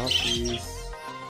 Lápis.